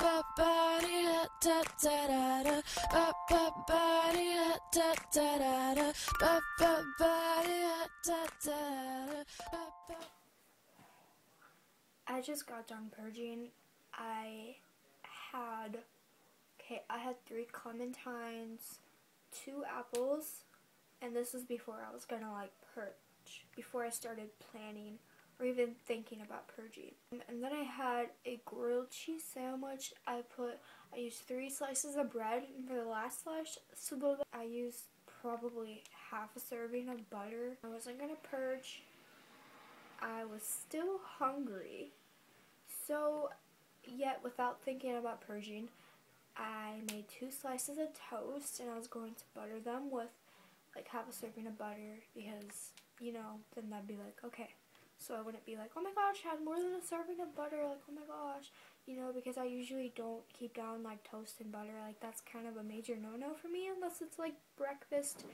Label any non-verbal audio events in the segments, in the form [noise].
ba ba da da da da ba ba da da da da ba dee da da da ba I just got done purging. I had okay, I had three clementines, two apples, and this was before I was gonna like purge, before I started planning or even thinking about purging. Um, and then I had a grilled cheese sandwich. I put I used three slices of bread and for the last slice so I used probably half a serving of butter. I wasn't gonna purge. I was still hungry. So, yet without thinking about purging, I made two slices of toast and I was going to butter them with like half a serving of butter because, you know, then that'd be like, okay. So I wouldn't be like, oh my gosh, I had more than a serving of butter, like, oh my gosh. You know, because I usually don't keep down like toast and butter. Like, that's kind of a major no-no for me unless it's like breakfast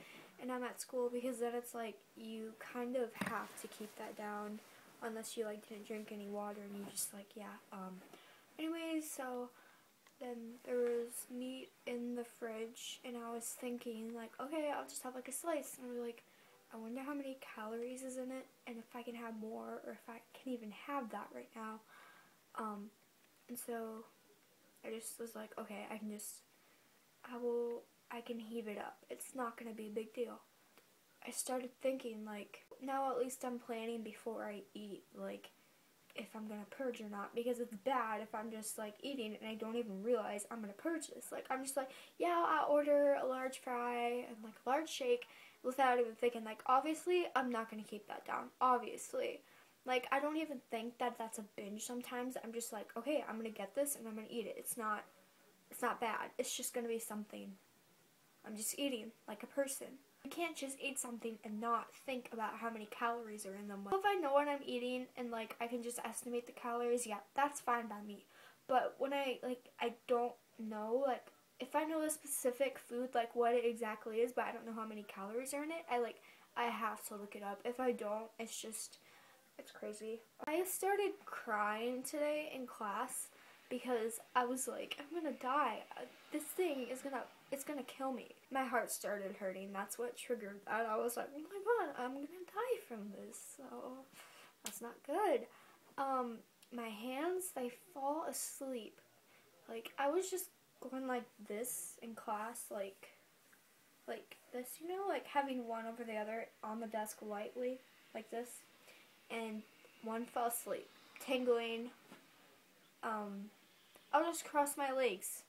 and I'm at school because then it's like you kind of have to keep that down unless you like didn't drink any water and you just like yeah um anyways so then there was meat in the fridge and I was thinking like okay I'll just have like a slice and I was like I wonder how many calories is in it and if I can have more or if I can even have that right now. Um and so I just was like okay I can just I will I can heave it up. It's not gonna be a big deal. I started thinking like now at least I'm planning before I eat like if I'm gonna purge or not because it's bad if I'm just like eating and I don't even realize I'm gonna purge this. Like I'm just like, yeah, I'll order a large fry and like a large shake without even thinking like obviously I'm not gonna keep that down. Obviously. Like I don't even think that that's a binge sometimes. I'm just like, okay, I'm gonna get this and I'm gonna eat it. It's not it's not bad. It's just gonna be something. I'm just eating like a person. I can't just eat something and not think about how many calories are in them. Well, If I know what I'm eating and like I can just estimate the calories, yeah, that's fine by me. But when I like I don't know like if I know a specific food like what it exactly is, but I don't know how many calories are in it, I like I have to look it up. If I don't, it's just it's crazy. I started crying today in class because I was like, I'm gonna die. This thing is gonna, it's gonna kill me. My heart started hurting. That's what triggered that. I was like, oh my god, I'm gonna die from this. So that's not good. Um, my hands, they fall asleep. Like I was just going like this in class, like, like this, you know, like having one over the other on the desk lightly, like this, and one fell asleep, tingling. Um, I'll just cross my legs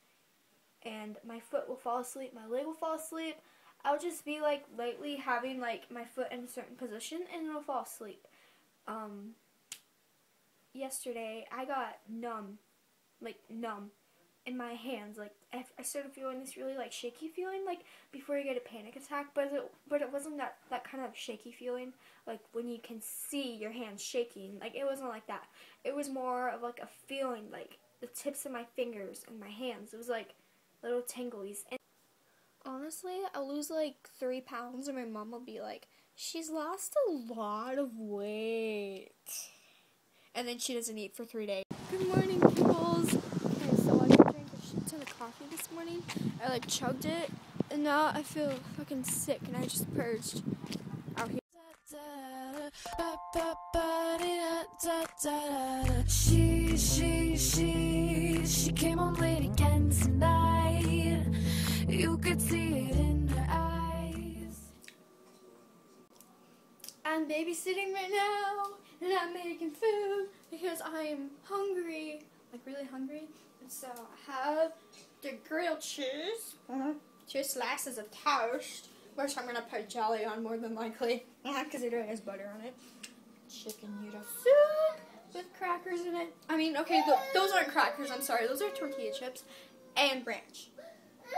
and my foot will fall asleep, my leg will fall asleep. I'll just be like lightly having like my foot in a certain position and it'll fall asleep. Um, yesterday I got numb, like numb in my hands. Like I, started feeling this really like shaky feeling, like before you get a panic attack. But it, but it wasn't that that kind of shaky feeling, like when you can see your hands shaking. Like it wasn't like that. It was more of like a feeling, like the tips of my fingers and my hands. It was like little tinglies. And honestly, I'll lose like three pounds, and my mom will be like, "She's lost a lot of weight," and then she doesn't eat for three days. Good morning, peoples. Okay, so I drank a shit ton of coffee this morning. I like chugged it, and now I feel fucking sick, and I just purged out here. She, she, she, she came home late again tonight. You could see it in her eyes. I'm babysitting right now, and I'm making food because I am hungry, like really hungry. And so I have the grilled cheese, two slices of toast, which I'm gonna put jelly on more than likely, [laughs] because it already has butter on it. Chicken noodle soup with crackers in it. I mean, okay, th those aren't crackers. I'm sorry, those are tortilla chips and ranch,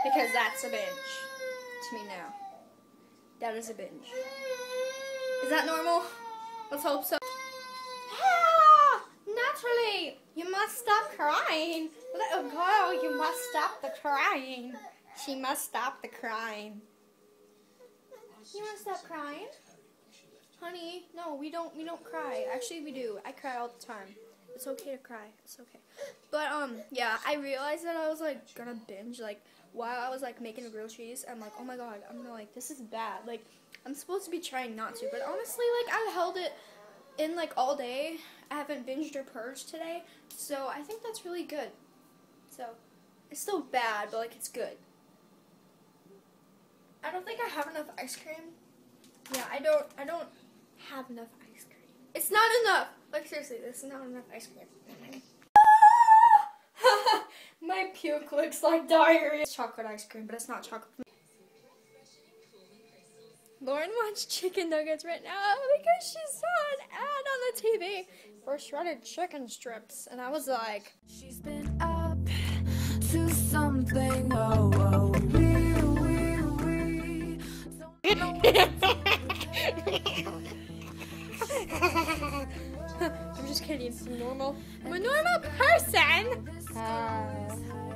because that's a binge to me now. That is a binge. Is that normal? Let's hope so. Ah, naturally, you must stop crying. Little girl, you must stop the crying. She must stop the crying. You want to stop crying? Honey, no, we don't we don't cry. Actually we do. I cry all the time. It's okay to cry. It's okay. But um, yeah, I realized that I was like gonna binge like while I was like making the grilled cheese. I'm like, oh my god, I'm gonna like this is bad. Like I'm supposed to be trying not to, but honestly, like I held it in like all day. I haven't binged or purged today, so I think that's really good. So it's still bad, but like it's good. I don't think I have enough ice cream. Yeah, I don't. I don't have enough ice cream. It's not enough. Like seriously, this is not enough ice cream. [laughs] My puke looks like diarrhea. It's chocolate ice cream, but it's not chocolate. Lauren wants chicken nuggets right now because she saw an ad on the TV for shredded chicken strips, and I was like, She's been up to something. Oh, oh, we, we, we. Don't [laughs] know [laughs] I'm just kidding. It's normal. I'm a normal person. something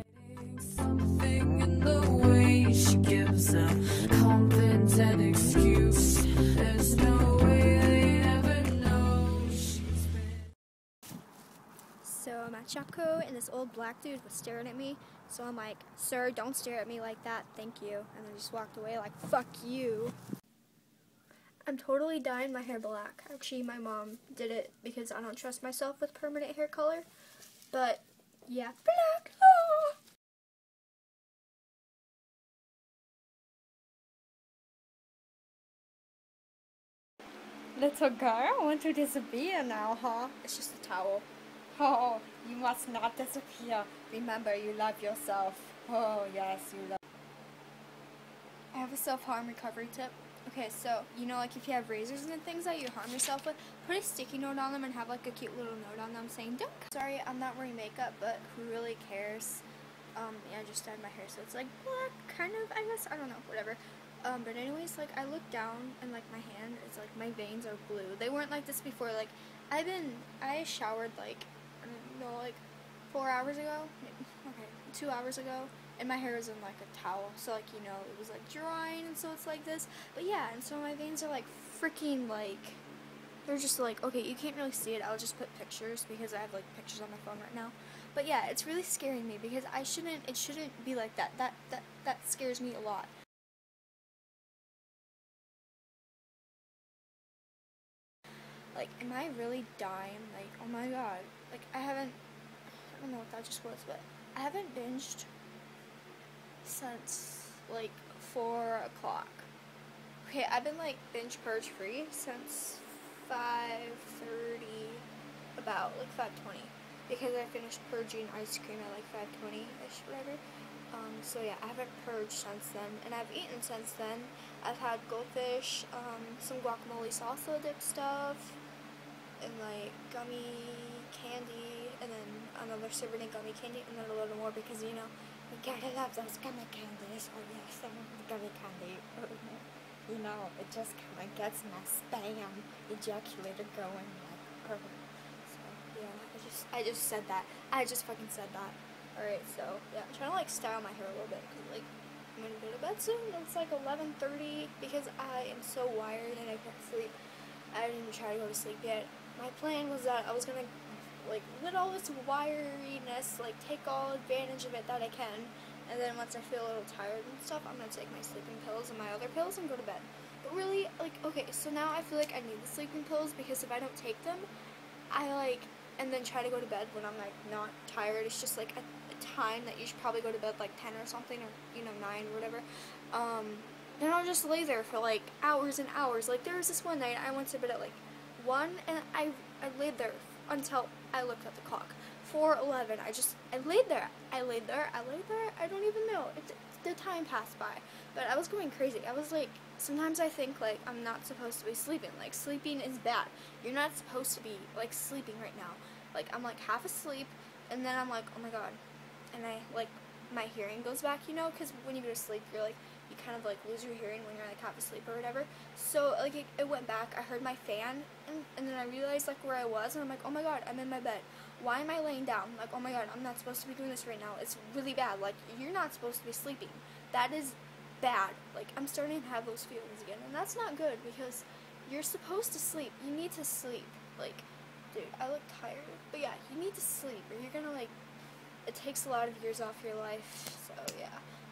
So I'm at Shopko, and this old black dude was staring at me. So I'm like, "Sir, don't stare at me like that. Thank you." And then just walked away like, "Fuck you." I'm totally dyeing my hair black. Actually, my mom did it because I don't trust myself with permanent hair color. But yeah, black. Ah. Little girl, want to disappear now, huh? It's just a towel. Oh, you must not disappear. Remember, you love yourself. Oh, yes, you love. I have a self-harm recovery tip. Okay, so you know, like if you have razors and things that you harm yourself with, put a sticky note on them and have like a cute little note on them saying "Don't." c-" Sorry, I'm not wearing makeup, but who really cares? Um, yeah, I just dyed my hair, so it's like black, kind of. I guess I don't know, whatever. Um, but anyways, like I look down and like my hand, it's like my veins are blue. They weren't like this before. Like I've been, I showered like I like four hours ago, okay, two hours ago, and my hair was in like a towel, so like you know it was like drying, and so it's like this. But yeah, and so my veins are like freaking like they're just like okay, you can't really see it. I'll just put pictures because I have like pictures on my phone right now. But yeah, it's really scaring me because I shouldn't. It shouldn't be like that. That that that scares me a lot. Like, am I really dying? Like, oh my god. Like, I haven't. I don't know what that just was, but I haven't binged since like four o'clock. Okay, I've been like binge purge free since five thirty, about like five twenty, because I finished purging ice cream at like five twenty ish, whatever. Um, so yeah, I haven't purged since then, and I've eaten since then. I've had goldfish, um, some guacamole salsa dip stuff, and like gummy candy, and then another of gummy candy, and then a little more because you know you gotta love those gummy candies. Oh yes, gummy candy. Oh, you know, it just kind of gets my spam ejaculator going like. Oh. So yeah, I just I just said that. I just fucking said that. All right, so yeah, I'm trying to like style my hair a little bit because like I'm gonna go to bed soon. It's like 11:30 because I am so wired and I can't sleep. I didn't even try to go to sleep yet. My plan was that I was gonna like let all this wiriness like take all advantage of it that I can, and then once I feel a little tired and stuff, I'm gonna take my sleeping pills and my other pills and go to bed. But really, like okay, so now I feel like I need the sleeping pills because if I don't take them, I like and then try to go to bed when I'm like not tired. It's just like a, a time that you should probably go to bed like ten or something or you know nine or whatever. Um, then I'll just lay there for like hours and hours. Like there was this one night I went to bed at like one and I I laid there until I looked at the clock. Four eleven. I just I laid there. I laid there. I laid there. I don't even know. It, the time passed by, but I was going crazy. I was like, sometimes I think like I'm not supposed to be sleeping. Like sleeping is bad. You're not supposed to be like sleeping right now. Like I'm like half asleep, and then I'm like, oh my god, and I like my hearing goes back. You know, because when you go to sleep, you're like you kind of like lose your hearing when you're like half asleep or whatever. So like it, it went back. I heard my fan, and, and then I realized like where I was, and I'm like, oh my god, I'm in my bed. Why am I laying down? Like, oh my god, I'm not supposed to be doing this right now. It's really bad. Like, you're not supposed to be sleeping. That is bad. Like, I'm starting to have those feelings again, and that's not good because you're supposed to sleep. You need to sleep. Like, Dude, I look tired. But yeah, you need to sleep or you're gonna like it takes a lot of years off your life. So yeah,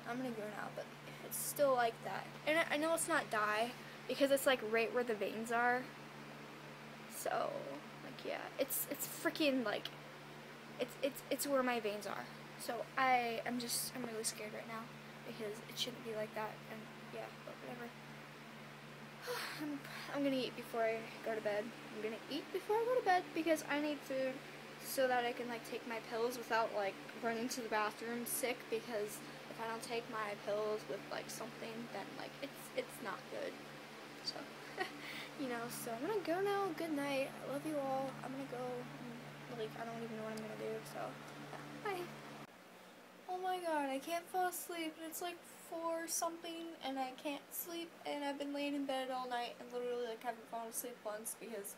I'm gonna go now, but it's still like that. And I, I know it's not dye because it's like right where the veins are. So like yeah, it's it's freaking like it's it's it's where my veins are. So I am just I'm really scared right now because it shouldn't be like that. And yeah, but whatever. [sighs] I'm, I'm gonna eat before I go to bed. I'm gonna eat before I go to bed because I need food so that I can like take my pills without like running to the bathroom sick because if I don't take my pills with like something then like it's it's not good. So [laughs] you know, so I'm gonna go now. Good night. I love you all. I'm gonna go like I don't even know what I'm gonna do, so bye. Oh my god, I can't fall asleep and it's like four something and I can't sleep and I've been laying in bed all night and literally like haven't fallen asleep once because